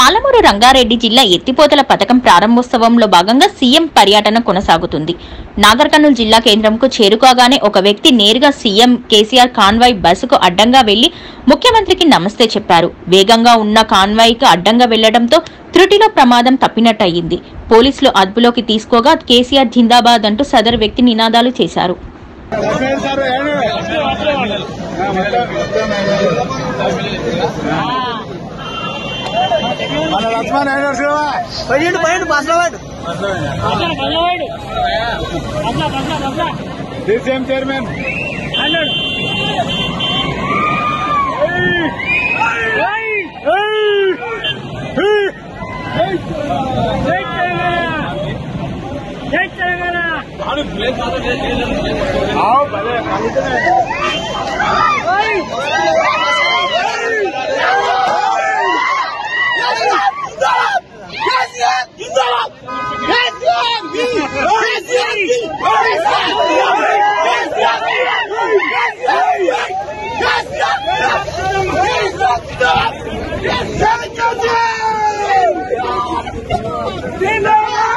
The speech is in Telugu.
పాలమూరు రంగారెడ్డి జిల్లా ఎత్తిపోతల పథకం ప్రారంభోత్సవంలో భాగంగా సీఎం పర్యటన కొనసాగుతుంది. నాగర్ కర్నూలు జిల్లా కేంద్రంకు చేరుకోగానే ఒక వ్యక్తి నేరుగా సీఎం కేసీఆర్ కాన్వాయ్ బస్సుకు అడ్డంగా వెళ్ళి ముఖ్యమంత్రికి నమస్తే చెప్పారు. వేగంగా ఉన్న కాన్వాయ్కి అడ్డంగా వెళ్ళడంతో త్రుటిలో ప్రమాదం తప్పినట్టయింది. పోలీసులు అదుపులోకి తీసుకోగా కేసీఆర్ జిందాబాద్ అంటూ సదరు వ్యక్తి నినాదాలు చేశారు. మన లక్ష్మణ్ అయినా చూడవా పోయిండు పోయిండు బస్సులో వాడు డీసీఎం చైర్మన్ आओ भले Yes, Yes, Yes, Yes,